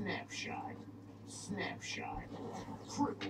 Snapshot. Snapshot. Triple.